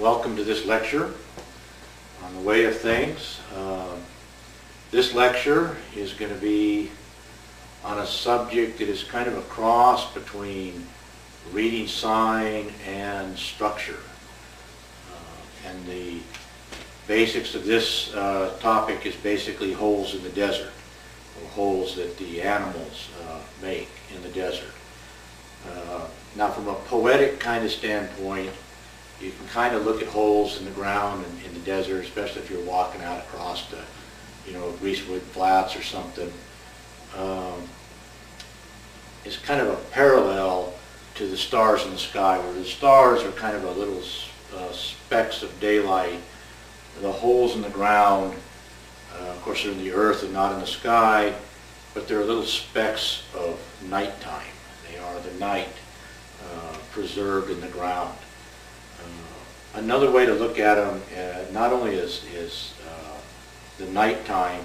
welcome to this lecture on the way of things. Uh, This lecture is going to be on a subject that is kind of a cross between reading sign and structure. Uh, And the basics of this uh, topic is basically holes in the desert, or holes that the animals uh, make in the desert. Uh, Now, from a poetic kind of standpoint, you can kind of look at holes in the ground in, in the desert, especially if you're walking out across the, you know, Greasewood Flats or something. Um, it's kind of a parallel to the stars in the sky, where the stars are kind of a little uh, specks of daylight. The holes in the ground, uh, of course, they're in the earth and not in the sky, but they're little specks of nighttime. They are the night uh, preserved in the ground. Another way to look at them, uh, not only is, is uh, the nighttime,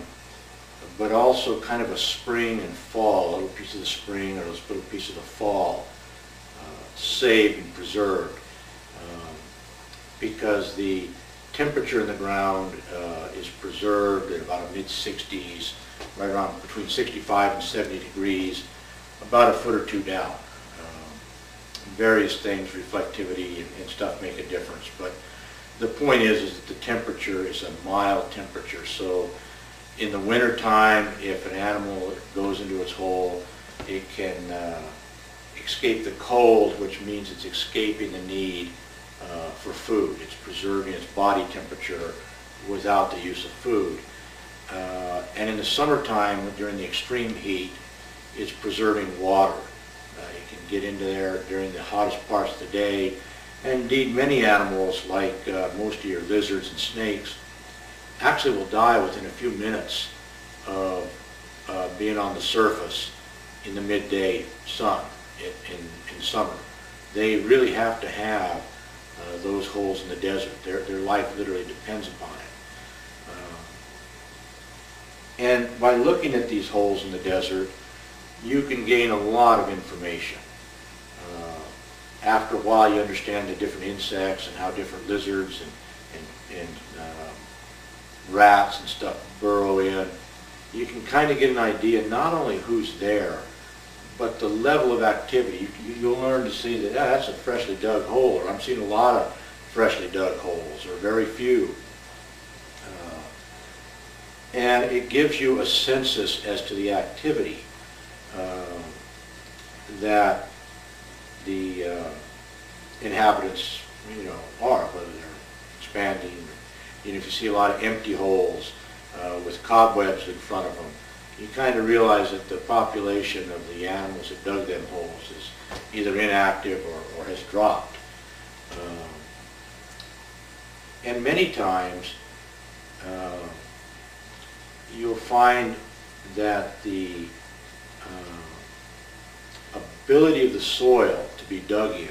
but also kind of a spring and fall, a little piece of the spring or a little piece of the fall, uh, saved and preserved. Um, Because the temperature in the ground uh, is preserved at about a mid-60s, right around between 65 and 70 degrees, about a foot or two down. Various things, reflectivity and and stuff make a difference, but the point is, is that the temperature is a mild temperature, so in the wintertime, if an animal goes into its hole, it can uh, escape the cold, which means it's escaping the need uh, for food. It's preserving its body temperature without the use of food. Uh, And in the summertime, during the extreme heat, it's preserving water. Get into there during the hottest parts of the day. And indeed, many animals, like uh, most of your lizards and snakes, actually will die within a few minutes of uh, being on the surface in the midday sun in, in, in summer. They really have to have uh, those holes in the desert. Their, their life literally depends upon it. Uh, and by looking at these holes in the desert, you can gain a lot of information. Uh, after a while, you understand the different insects and how different lizards and, and, and um, rats and stuff burrow in. You can kind of get an idea not only who's there, but the level of activity. You, you'll learn to see that "Ah, that's a freshly dug hole, or I'm seeing a lot of freshly dug holes, or very few. Uh, and it gives you a census as to the activity uh, that the uh, inhabitants, you know, are, whether they're expanding. You know, if you see a lot of empty holes uh, with cobwebs in front of them, you kind of realize that the population of the animals that dug them holes is either inactive or, or has dropped. Um, and many times, uh, you'll find that the uh, ability of the soil to be dug in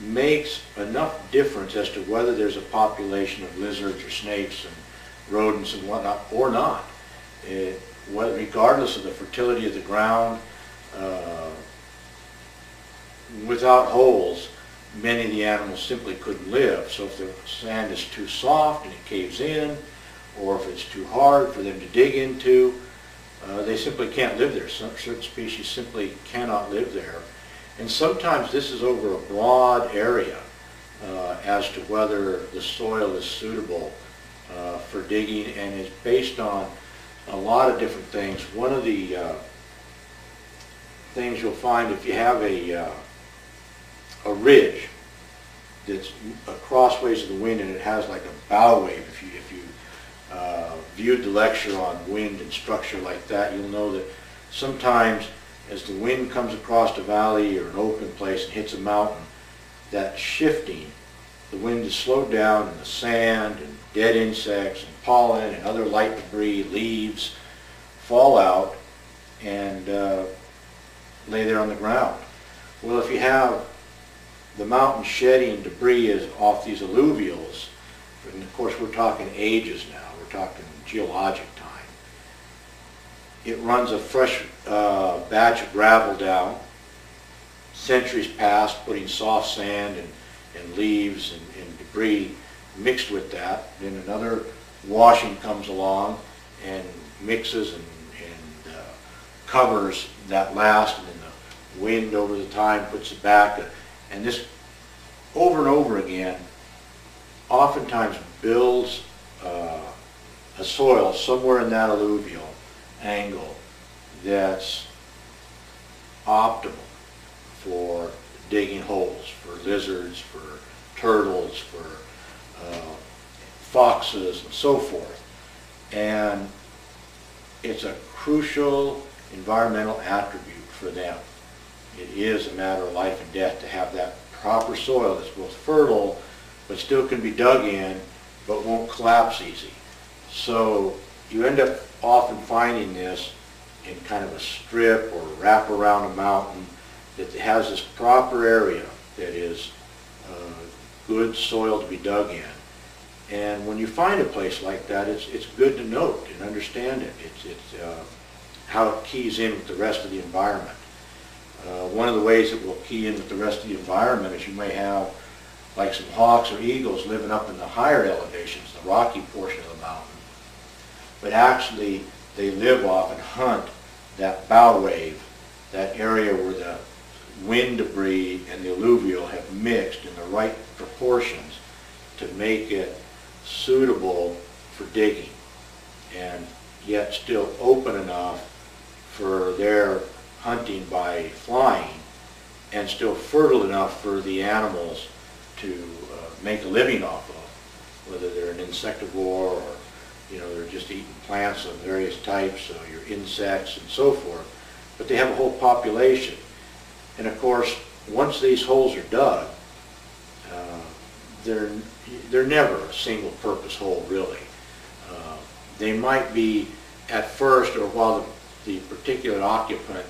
makes enough difference as to whether there's a population of lizards or snakes and rodents and whatnot or not. It, regardless of the fertility of the ground, uh, without holes, many of the animals simply couldn't live. So if the sand is too soft and it caves in, or if it's too hard for them to dig into, uh, they simply can't live there. Some certain species simply cannot live there. And sometimes this is over a broad area uh, as to whether the soil is suitable uh, for digging, and it's based on a lot of different things. One of the uh, things you'll find if you have a, uh, a ridge that's crossways of the wind and it has like a bow wave, if you, if you uh, viewed the lecture on wind and structure like that, you'll know that sometimes as the wind comes across a valley or an open place and hits a mountain, that shifting, the wind is slowed down and the sand and dead insects and pollen and other light debris, leaves, fall out and uh, lay there on the ground. Well, if you have the mountain shedding debris is off these alluvials, and of course we're talking ages now, we're talking geologic time. It runs a fresh uh, batch of gravel down, centuries past, putting soft sand and, and leaves and, and debris mixed with that. Then another washing comes along and mixes and, and uh, covers that last, and then the wind over the time puts it back. And this over and over again oftentimes builds uh, a soil somewhere in that alluvial angle that's optimal for digging holes, for lizards, for turtles, for uh, foxes, and so forth. And it's a crucial environmental attribute for them. It is a matter of life and death to have that proper soil that's both fertile, but still can be dug in, but won't collapse easy. So you end up often finding this in kind of a strip or wrap around a mountain that has this proper area that is uh, good soil to be dug in. And when you find a place like that, it's, it's good to note and understand it. It's, it's uh, how it keys in with the rest of the environment. Uh, one of the ways it will key in with the rest of the environment is you may have like some hawks or eagles living up in the higher elevations, the rocky portion of the mountain. But actually, they live off and hunt that bow wave, that area where the wind debris and the alluvial have mixed in the right proportions to make it suitable for digging and yet still open enough for their hunting by flying and still fertile enough for the animals to uh, make a living off of, whether they're an insectivore or, you know, they're just eating plants of various types, so your insects and so forth. But they have a whole population. And of course, once these holes are dug, uh, they're, they're never a single purpose hole really. Uh, they might be at first or while the, the particular occupant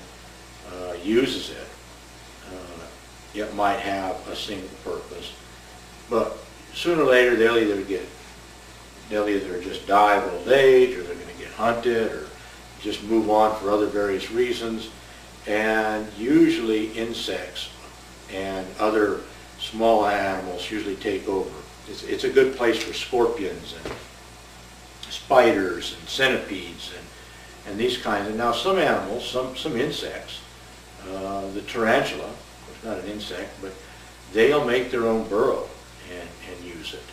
uh, uses it, uh, it might have a single purpose. But sooner or later, they'll either get, they'll either just die of old age, or they're going to get hunted, or just move on for other various reasons. And usually insects and other small animals usually take over. It's, it's a good place for scorpions and spiders and centipedes and, and these kinds. And now some animals, some, some insects, uh, the tarantula, it's not an insect, but they'll make their own burrow and, and use it.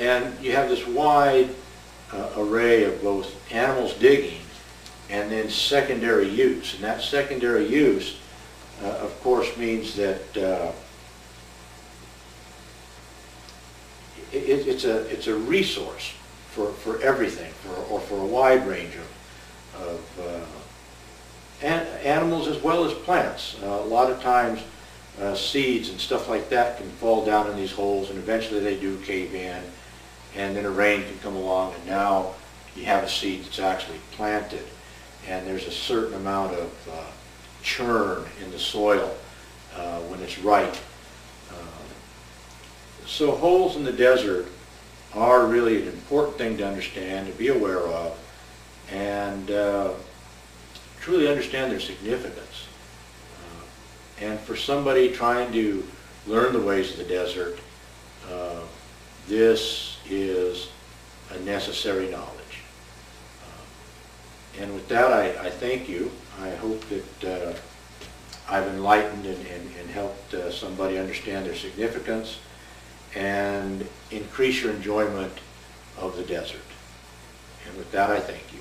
And you have this wide uh, array of both animals digging and then secondary use. And that secondary use, uh, of course, means that uh, it, it's, a, it's a resource for, for everything, for, or for a wide range of, of uh, an, animals as well as plants. Uh, a lot of times uh, seeds and stuff like that can fall down in these holes and eventually they do cave in and then a rain can come along and now you have a seed that's actually planted and there's a certain amount of uh, churn in the soil uh, when it's right. Uh, so holes in the desert are really an important thing to understand, to be aware of, and uh, truly understand their significance. Uh, and for somebody trying to learn the ways of the desert, uh, this is a necessary knowledge. And with that, I, I thank you. I hope that uh, I've enlightened and, and, and helped uh, somebody understand their significance and increase your enjoyment of the desert. And with that, I thank you.